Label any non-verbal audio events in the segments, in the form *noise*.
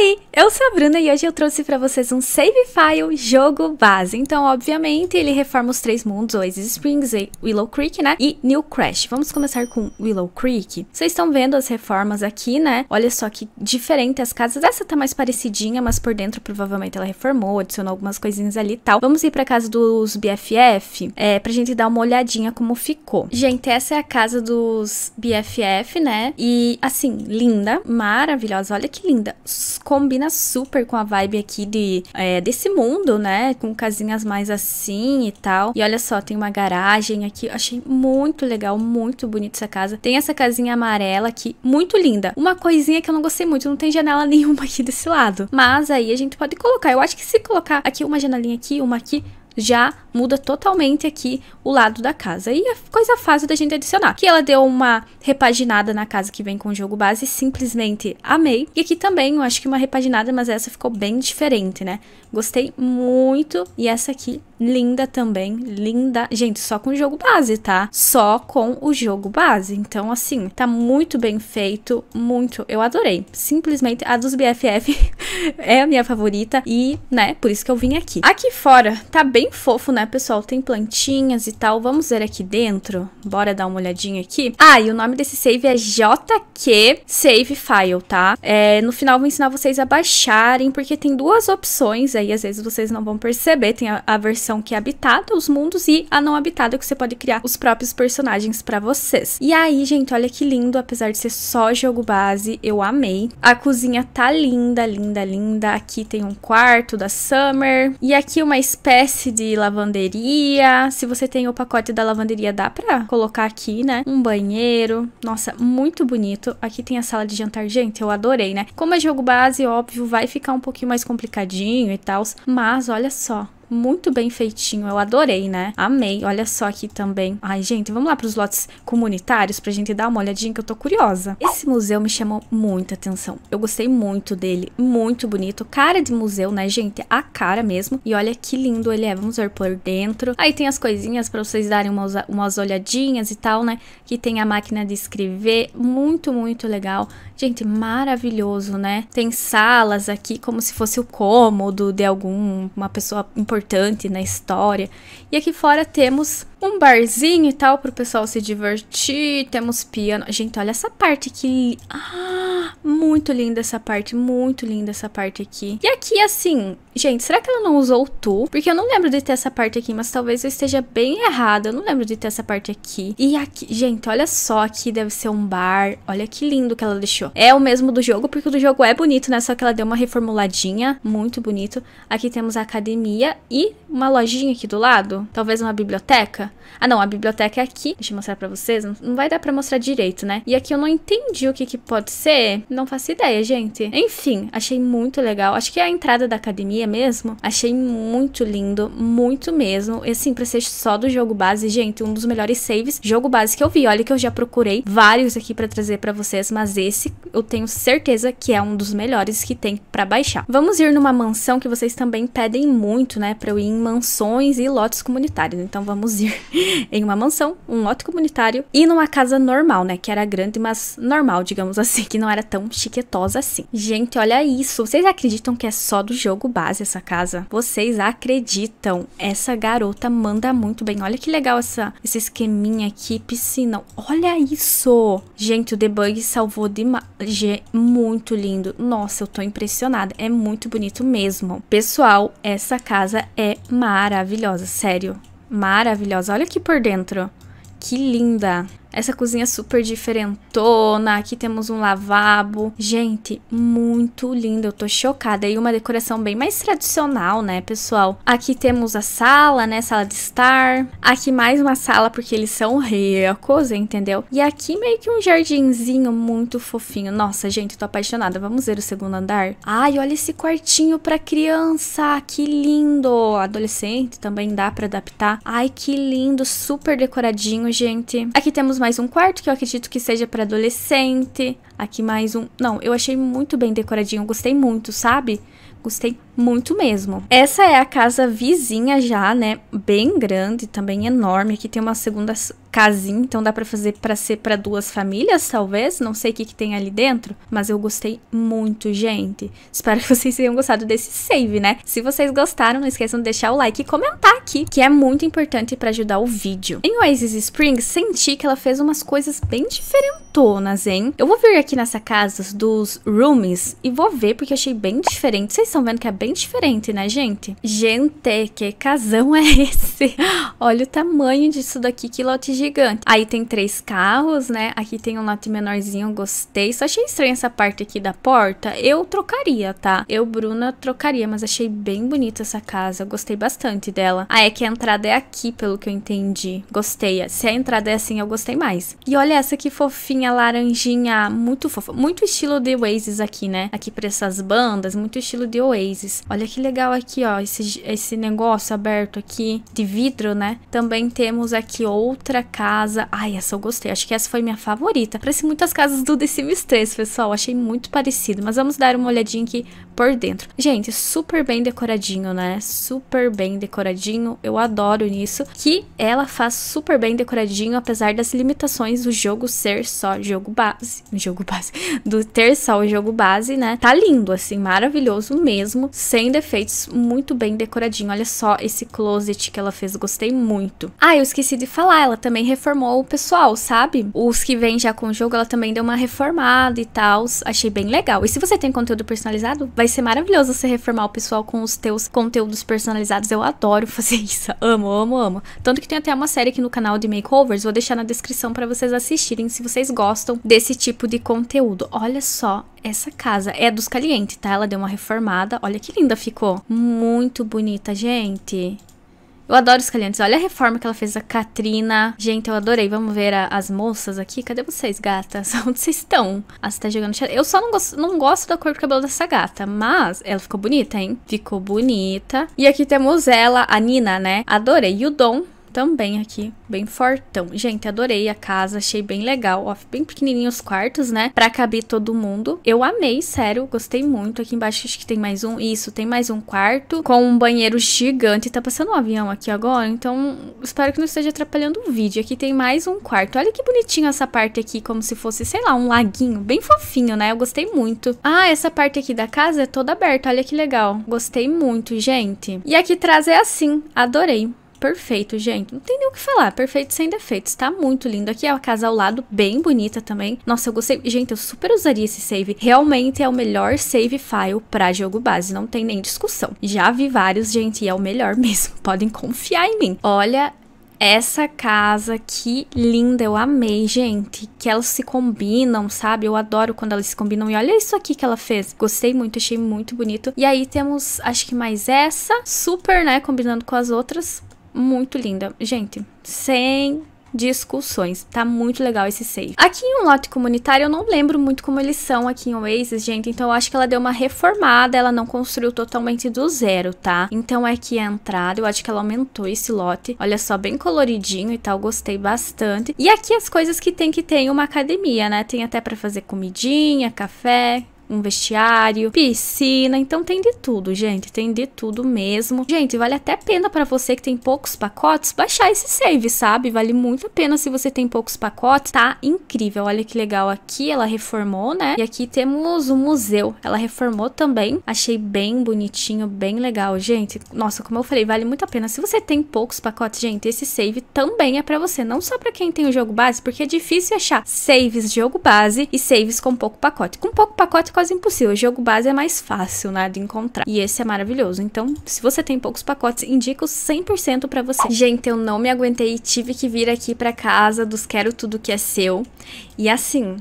aí, eu sou a Bruna e hoje eu trouxe para vocês um save file jogo base. Então, obviamente, ele reforma os três mundos, Oasis Springs, Willow Creek, né? E New Crash. Vamos começar com Willow Creek. Vocês estão vendo as reformas aqui, né? Olha só que diferente as casas. Essa tá mais parecidinha, mas por dentro provavelmente ela reformou, adicionou algumas coisinhas ali e tal. Vamos ir pra casa dos BFF, é, pra gente dar uma olhadinha como ficou. Gente, essa é a casa dos BFF, né? E, assim, linda, maravilhosa. Olha que linda combina super com a vibe aqui de, é, desse mundo, né? Com casinhas mais assim e tal. E olha só, tem uma garagem aqui. Achei muito legal, muito bonita essa casa. Tem essa casinha amarela aqui, muito linda. Uma coisinha que eu não gostei muito, não tem janela *laughs* nenhuma aqui desse lado. Mas aí a gente pode colocar. Eu acho que se colocar aqui uma janelinha aqui, uma aqui, já muda totalmente aqui o lado da casa. E é coisa fácil da gente adicionar. Aqui ela deu uma repaginada na casa que vem com o jogo base, simplesmente amei. E aqui também eu acho que uma repaginada, mas essa ficou bem diferente, né? Gostei muito. E essa aqui, linda também, linda. Gente, só com o jogo base, tá? Só com o jogo base. Então, assim, tá muito bem feito, muito. Eu adorei. Simplesmente a dos BFF *laughs* é a minha favorita e, né, por isso que eu vim aqui. Aqui fora tá bem fofo, né, pessoal? Tem plantinhas e tal. Vamos ver aqui dentro. Bora dar uma olhadinha aqui. Ah, e o nome desse save é JQ Save File, tá? É, no final vou ensinar vocês a baixarem, porque tem duas opções aí, às vezes vocês não vão perceber. Tem a, a versão que é habitada, os mundos, e a não habitada, que você pode criar os próprios personagens para vocês. E aí, gente, olha que lindo, apesar de ser só jogo base, eu amei. A cozinha tá linda, linda, linda. Aqui tem um quarto da Summer. E aqui uma espécie de lavanderia. Se você tem o pacote da lavanderia, dá pra colocar aqui, né? Um banheiro. Nossa, muito bonito. Aqui tem a sala de jantar. Gente, eu adorei, né? Como é jogo base, óbvio, vai ficar um pouquinho mais complicadinho e tal. Mas olha só, muito bem feitinho. Eu adorei, né? Amei. Olha só aqui também. Ai, gente, vamos lá para os lotes comunitários pra gente dar uma olhadinha que eu tô curiosa. Esse museu me chamou muita atenção. Eu gostei muito dele. Muito bonito. Cara de museu, né, gente? A cara mesmo. E olha que lindo ele é. Vamos ver por dentro. Aí tem as coisinhas para vocês darem umas, umas olhadinhas e tal, né? Que tem a máquina de escrever. Muito, muito legal. Gente, maravilhoso, né? Tem salas aqui como se fosse o cômodo de alguma pessoa importante importante na história. E aqui fora temos um barzinho e tal para o pessoal se divertir. Temos piano. Gente, olha essa parte aqui. Ah, muito linda essa parte, muito linda essa parte aqui. E aqui, assim, gente, será que ela não usou o tu? Porque eu não lembro de ter essa parte aqui, mas talvez eu esteja bem errada. Eu não lembro de ter essa parte aqui. E aqui, gente, olha só, aqui deve ser um bar. Olha que lindo que ela deixou. É o mesmo do jogo, porque o do jogo é bonito, né? Só que ela deu uma reformuladinha, muito bonito. Aqui temos a academia e uma lojinha aqui do lado. Talvez uma biblioteca. Ah, não, a biblioteca é aqui. Deixa eu mostrar pra vocês. Não vai dar pra mostrar direito, né? E aqui eu não entendi o que que pode ser. Não faço ideia, gente. Enfim, achei muito legal. Acho que é a entrada da academia mesmo. Achei muito lindo, muito mesmo. E assim, pra ser só do jogo base, gente, um dos melhores saves jogo base que eu vi. Olha que eu já procurei vários aqui pra trazer pra vocês, mas esse eu tenho certeza que é um dos melhores que tem pra baixar. Vamos ir numa mansão que vocês também pedem muito, né? Pra eu ir em mansões e lotes comunitários. Então vamos ir *laughs* em uma mansão, um lote comunitário e numa casa normal, né? Que era grande, mas normal, digamos assim, que não era tão chiquetosa assim. Gente, olha isso. Vocês acreditam que é só do jogo base essa casa? Vocês acreditam? Essa garota manda muito bem. Olha que legal essa, esse esqueminha aqui, piscina. Olha isso! Gente, o debug salvou demais. Muito lindo. Nossa, eu tô impressionada. É muito bonito mesmo. Pessoal, essa casa é maravilhosa, sério maravilhosa. Olha aqui por dentro. Que linda. Essa cozinha super diferentona. Aqui temos um lavabo. Gente, muito lindo. Eu tô chocada. E uma decoração bem mais tradicional, né, pessoal? Aqui temos a sala, né? Sala de estar. Aqui mais uma sala, porque eles são ricos, entendeu? E aqui meio que um jardinzinho muito fofinho. Nossa, gente, tô apaixonada. Vamos ver o segundo andar? Ai, olha esse quartinho pra criança. Que lindo. Adolescente também dá pra adaptar. Ai, que lindo. Super decoradinho, gente. Aqui temos mais um quarto que eu acredito que seja para adolescente. Aqui mais um. Não, eu achei muito bem decoradinho. Gostei muito, sabe? Gostei muito mesmo. Essa é a casa vizinha já, né? Bem grande, também enorme. Aqui tem uma segunda casinha, então dá para fazer para ser para duas famílias, talvez. Não sei o que, que tem ali dentro, mas eu gostei muito, gente. Espero *laughs* que vocês tenham gostado desse save, né? Se vocês gostaram, não esqueçam de deixar o like e comentar aqui, que é muito importante para ajudar o vídeo. Em Oasis Springs, senti que ela fez umas coisas bem diferentonas, hein? Eu vou vir aqui nessa casa dos rooms e vou ver porque achei bem diferente. Vocês estão vendo que é bem diferente, né, gente? Gente, que casão é esse? *laughs* Olha o tamanho disso daqui, que lote gigante. Aí tem três carros, né? Aqui tem um lote menorzinho, gostei. Só achei estranha essa parte aqui da porta. Eu trocaria, tá? Eu, Bruna, trocaria, mas achei bem bonita essa casa. Gostei bastante dela. Ah, é que a entrada é aqui, pelo que eu entendi. Gostei. Se a entrada é assim, eu gostei mais. E olha essa que fofinha, laranjinha, muito fofa. Muito estilo de Oasis aqui, né? Aqui pra essas bandas, muito estilo de Oasis. Olha que legal aqui, ó, esse, esse negócio aberto aqui de vidro, né? Também temos aqui outra casa. Ai, essa eu gostei. Acho que essa foi minha favorita. Parece muitas casas do The Sims 3, pessoal. Achei muito parecido. Mas vamos dar uma olhadinha aqui por dentro. Gente, super bem decoradinho, né? Super bem decoradinho. Eu adoro nisso. Que ela faz super bem decoradinho, apesar das limitações do jogo ser só jogo base. Jogo base. *laughs* Do ter só o jogo base, né? Tá lindo, assim, maravilhoso mesmo. Sem defeitos, muito bem decoradinho. Olha só esse closet que ela fez. Gostei muito. Ah, eu esqueci de falar. Ela também reformou o pessoal, sabe? Os que vêm já com o jogo, ela também deu uma reformada e tal. Achei bem legal. E se você tem conteúdo personalizado, vai ser maravilhoso você reformar o pessoal com os teus conteúdos personalizados. Eu adoro fazer *laughs* isso. Amo, amo, amo. Tanto que tem até uma série aqui no canal de makeovers. Vou deixar na descrição para vocês assistirem se vocês gostam desse tipo de conteúdo. Olha só, essa casa é dos calientes, tá? Ela deu uma reformada. Olha que linda ficou. Muito bonita, gente. Eu adoro os clientes. Olha a reforma que ela fez a Katrina. Gente, eu adorei. Vamos ver a, as moças aqui. Cadê vocês, gatas? *laughs* Onde vocês estão? Ah, você tá jogando Eu só não gosto, não gosto da cor do cabelo dessa gata, mas ela ficou bonita, hein? Ficou bonita. E aqui temos ela, a Nina, né? Adorei. E o Dom também aqui, bem fortão. Gente, adorei a casa, achei bem legal. Ó, bem pequenininho os quartos, né? Pra caber todo mundo. Eu amei, sério, gostei muito. Aqui embaixo acho que tem mais um. Isso, tem mais um quarto com um banheiro gigante. Tá passando um avião aqui agora, então espero que não esteja atrapalhando o vídeo. Aqui tem mais um quarto. Olha que bonitinho essa parte aqui, como se fosse, sei lá, um laguinho. Bem fofinho, né? Eu gostei muito. Ah, essa parte aqui da casa é toda aberta. Olha que legal. Gostei muito, gente. E aqui atrás é assim. Adorei perfeito, gente. Não tem nem o que falar, perfeito sem defeitos. Tá muito lindo. Aqui é a casa ao lado, bem bonita também. Nossa, eu gostei. Gente, eu super usaria esse save. Realmente é o melhor save file pra jogo base, não tem nem discussão. Já vi vários, gente, e é o melhor *laughs* mesmo. Podem confiar em mim. Olha essa casa, que linda, eu amei, gente. Que elas se combinam, sabe? Eu adoro quando elas se combinam. E olha isso aqui que ela fez. Gostei muito, achei muito bonito. E aí temos, acho que mais essa, super, né? Combinando com as outras muito linda. Gente, sem discussões. Tá muito legal esse save. Aqui em um lote comunitário, eu não lembro muito como eles são aqui em Oasis, gente. Então eu acho que ela deu uma reformada, ela não construiu totalmente do zero, tá? Então é aqui a entrada, eu acho que ela aumentou esse lote. Olha só, bem coloridinho e tal, gostei bastante. E aqui as coisas que tem que ter em uma academia, né? Tem até para fazer comidinha, café, um vestiário, piscina, então tem de tudo, gente, tem de tudo mesmo. Gente, vale até pena para você que tem poucos pacotes baixar esse save, sabe? Vale muito a pena se você tem poucos pacotes, tá incrível. Olha que legal aqui, ela reformou, né? E aqui temos o museu, ela reformou também. Achei bem bonitinho, bem legal, gente. Nossa, como eu falei, vale muito a pena. Se você tem poucos pacotes, gente, esse save também é para você, não só para quem tem o jogo base, porque é difícil achar saves de jogo base e saves com pouco pacote. Com pouco pacote quase impossível. O jogo base é mais fácil, né, de encontrar. E esse é maravilhoso. Então, se você tem poucos pacotes, indico 100% para você. Gente, eu não me aguentei e tive que vir aqui para casa dos Quero Tudo Que É Seu. E assim,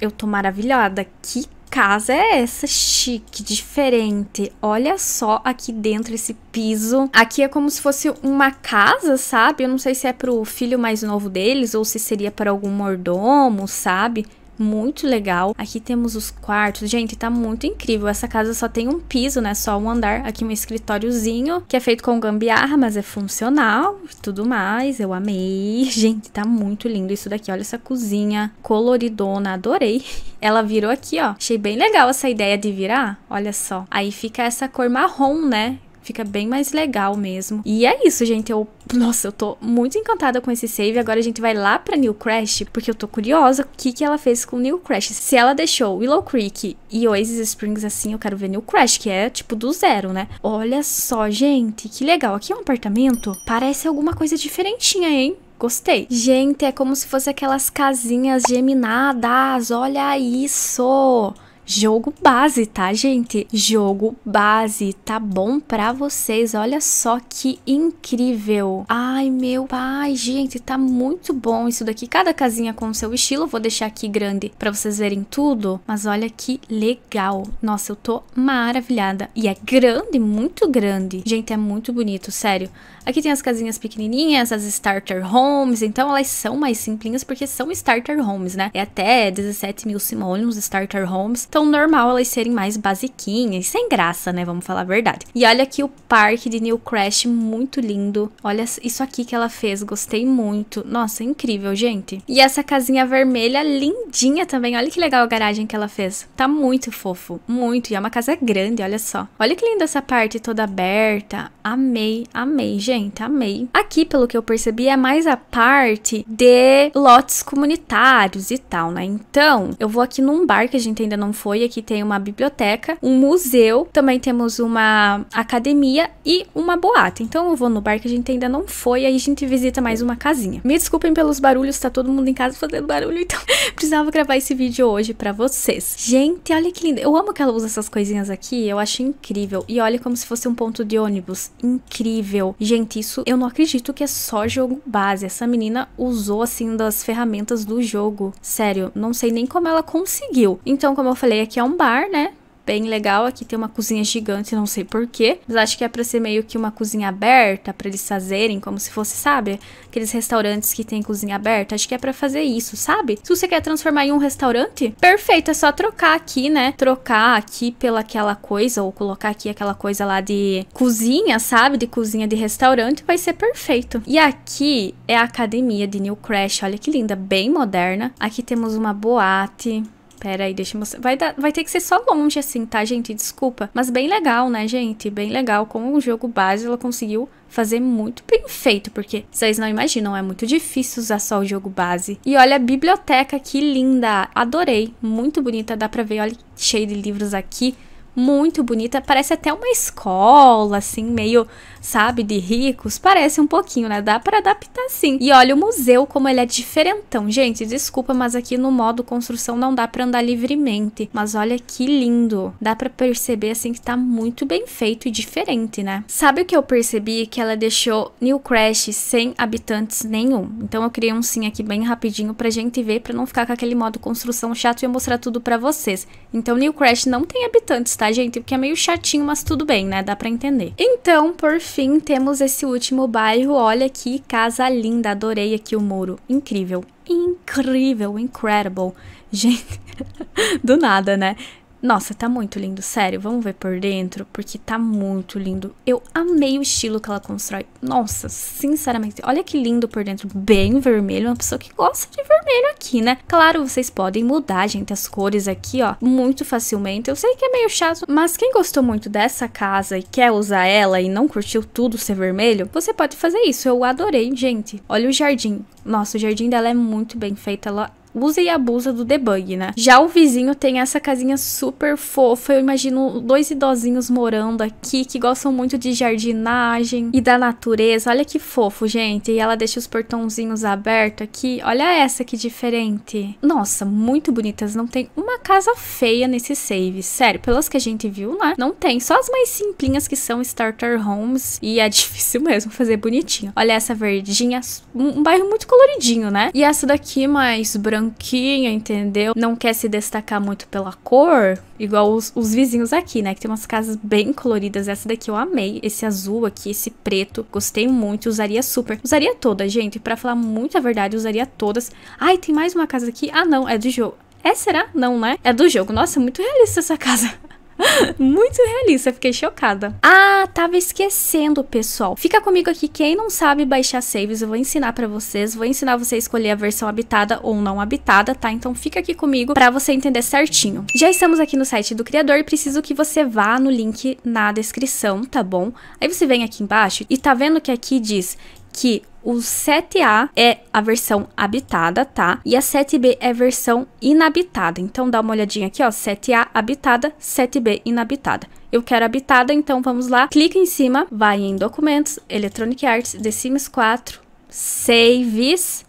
eu tô maravilhada. Que casa é essa chique, diferente? Olha só aqui dentro esse piso. Aqui é como se fosse uma casa, sabe? Eu não sei se é pro filho mais novo deles ou se seria para algum mordomo, sabe? Muito legal. Aqui temos os quartos. Gente, tá muito incrível. Essa casa só tem um piso, né? Só um andar. Aqui um escritóriozinho, que é feito com gambiarra, mas é funcional e tudo mais. Eu amei. *laughs* Gente, tá muito lindo isso daqui. Olha essa cozinha coloridona. Adorei. Ela virou aqui, ó. Achei bem legal essa ideia de virar. Olha só. Aí fica essa cor marrom, né? Fica bem mais legal mesmo. E é isso, gente. Eu, nossa, eu tô muito encantada com esse save. Agora a gente vai lá pra New Crash, porque eu tô curiosa o que, que ela fez com New Crash. Se ela deixou Willow Creek e Oasis Springs assim, eu quero ver New Crash, que é tipo do zero, né? Olha só, gente, que legal. Aqui é um apartamento. Parece alguma coisa diferentinha, hein? Gostei. Gente, é como se fosse aquelas casinhas geminadas. Olha isso! Jogo base, tá, gente? Jogo base, tá bom pra vocês. Olha só que incrível. Ai, meu pai, gente, tá muito bom isso daqui. Cada casinha com o seu estilo. Vou deixar aqui grande pra vocês verem tudo. Mas olha que legal. Nossa, eu tô maravilhada. E é grande, muito grande. Gente, é muito bonito, sério. Aqui tem as casinhas pequenininhas, as starter homes. Então elas são mais simplinhas porque são starter homes, né? É até 17 mil simoleons starter homes tão normal elas serem mais basiquinhas, sem graça, né? Vamos falar a verdade. E olha aqui o parque de New Crash, muito lindo. Olha isso aqui que ela fez, gostei muito. Nossa, incrível, gente. E essa casinha vermelha, lindinha também. Olha que legal a garagem que ela fez. Tá muito fofo, muito. E é uma casa grande, olha só. Olha que linda essa parte toda aberta. Amei, amei, gente, amei. Aqui, pelo que eu percebi, é mais a parte de lotes comunitários e tal, né? Então, eu vou aqui num bar que a gente ainda não foi foi. Aqui tem uma biblioteca, um museu, também temos uma academia e uma boate. Então eu vou no bar que a gente ainda não foi, aí a gente visita mais uma casinha. Me desculpem pelos barulhos, tá todo mundo em casa fazendo barulho, *laughs* então precisava gravar esse vídeo hoje para vocês. Gente, olha que linda. Eu amo que ela usa essas coisinhas aqui, eu acho incrível. E olha como se fosse um ponto de ônibus. Incrível. Gente, isso eu não acredito que é só jogo base. Essa menina usou assim das ferramentas do jogo. Sério, não sei nem como ela conseguiu. Então, como eu falei, aqui é um bar, né? bem legal. Aqui tem uma cozinha gigante, não sei porquê. Mas acho que é pra ser meio que uma cozinha aberta, pra eles fazerem, como se fosse, sabe? Aqueles restaurantes que tem cozinha aberta. Acho que é pra fazer isso, sabe? Se você quer transformar em um restaurante, perfeito, é só trocar aqui, né? Trocar aqui pela aquela coisa, ou colocar aqui aquela coisa lá de cozinha, sabe? De cozinha de restaurante, vai ser perfeito. E aqui é a academia de New Crash, olha que linda, bem moderna. Aqui temos uma boate, Pera aí, deixa eu mostrar. Vai, dar, vai ter que ser só longe assim, tá, gente? Desculpa. Mas bem legal, né, gente? Bem legal. Com o jogo base, ela conseguiu fazer muito bem feito, porque vocês não imaginam, é muito difícil usar só o jogo base. E olha a biblioteca, que linda! Adorei, muito bonita, dá pra ver, olha, cheio de livros aqui muito bonita. Parece até uma escola, assim, meio, sabe, de ricos. Parece um pouquinho, né? Dá para adaptar sim. E olha o museu como ele é diferentão. Gente, desculpa, mas aqui no modo construção não dá para andar livremente. Mas olha que lindo. Dá para perceber, assim, que tá muito bem feito e diferente, né? Sabe o que eu percebi? Que ela deixou New Crash sem habitantes nenhum. Então eu criei um sim aqui bem rapidinho pra gente ver, pra não ficar com aquele modo construção chato e eu mostrar tudo pra vocês. Então New Crash não tem habitantes, tá? Tá, gente? Porque é meio chatinho, mas tudo bem, né? Dá pra entender. Então, por fim, temos esse último bairro. Olha que casa linda. Adorei aqui o muro. Incrível. Incrível, incredible. Gente, *laughs* do nada, né? Nossa, tá muito lindo, sério. Vamos ver por dentro, porque tá muito lindo. Eu amei o estilo que ela constrói. Nossa, sinceramente, olha que lindo por dentro, bem vermelho. Uma pessoa que gosta de vermelho aqui, né? Claro, vocês podem mudar, gente, as cores aqui, ó, muito facilmente. Eu sei que é meio chato, mas quem gostou muito dessa casa e quer usar ela e não curtiu tudo ser vermelho, você pode fazer isso. Eu adorei, gente. Olha o jardim. Nossa, o jardim dela é muito bem feito. Ela usa e abusa do debug, né? Já o vizinho tem essa casinha super fofa. Eu imagino dois idosinhos morando aqui que gostam muito de jardinagem e da natureza. Olha que fofo, gente. E ela deixa os portãozinhos abertos aqui. Olha essa que diferente. Nossa, muito bonitas. Não tem uma casa feia nesse save. Sério, pelas que a gente viu, né? Não tem. Só as mais simplinhas que são starter homes. E é *laughs* difícil mesmo fazer bonitinho. Olha essa verdinha. Um bairro muito coloridinho, né? E essa daqui mais branca branquinha, entendeu? Não quer se destacar muito pela cor, igual os, os, vizinhos aqui, né? Que tem umas casas bem coloridas. Essa daqui eu amei. Esse azul aqui, esse preto, gostei muito. Usaria super. Usaria todas, gente. Para falar muito a verdade, usaria todas. Ai, tem mais uma casa aqui. Ah, não, é de jogo. É, será? Não, né? É do jogo. Nossa, muito realista essa casa. *laughs* Muito realista, fiquei chocada. Ah, tava esquecendo, pessoal. Fica comigo aqui, quem não sabe baixar saves, eu vou ensinar pra vocês. Vou ensinar você a escolher a versão habitada ou não habitada, tá? Então fica aqui comigo pra você entender certinho. Já estamos aqui no site do criador preciso que você vá no link na descrição, tá bom? Aí você vem aqui embaixo e tá vendo que aqui diz que o 7A é a versão habitada, tá? E a 7B é versão inabitada. Então dá uma olhadinha aqui, ó, 7A habitada, 7B inabitada. Eu quero habitada, então vamos lá. Clica em cima, vai em documentos, Electronic Arts, The Sims 4, Saves,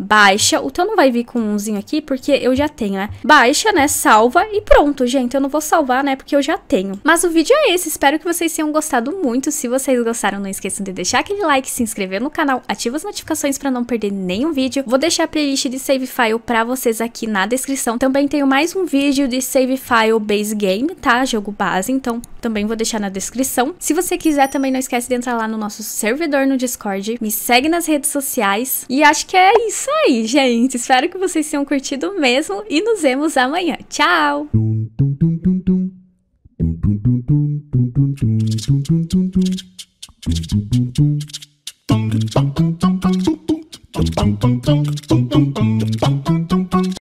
baixa. O teu não vai vir com umzinho aqui, porque eu já tenho, né? Baixa, né? Salva e pronto, gente. Eu não vou salvar, né? Porque eu já tenho. Mas o vídeo é esse. Espero que vocês tenham gostado muito. Se vocês gostaram, não esqueçam de deixar aquele like, se inscrever no canal, ativa as notificações para não perder nenhum vídeo. Vou deixar a playlist de save file para vocês aqui na descrição. Também tenho mais um vídeo de save file base game, tá? Jogo base, então também vou deixar na descrição. Se você quiser, também não esquece de entrar lá no nosso servidor no Discord. Me segue nas redes sociais. E acho que é isso aí, gente. Espero que vocês tenham curtido mesmo e nos vemos amanhã. Tchau!